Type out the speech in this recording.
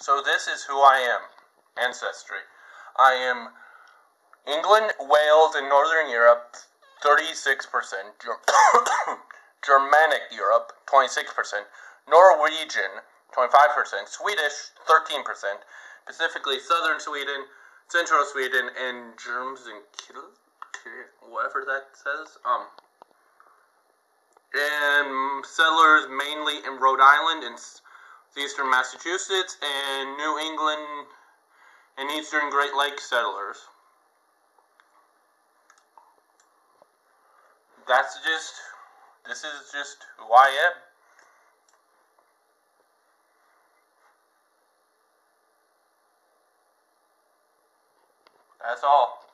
So this is who I am. Ancestry. I am England, Wales, and Northern Europe, 36%. Germanic Europe, 26%. Norwegian, 25%. Swedish, 13%. Specifically, Southern Sweden, Central Sweden, and Germs and whatever that says. Um, and settlers mainly in Rhode Island and eastern Massachusetts and New England and eastern Great Lakes settlers. That's just, this is just who I am. That's all.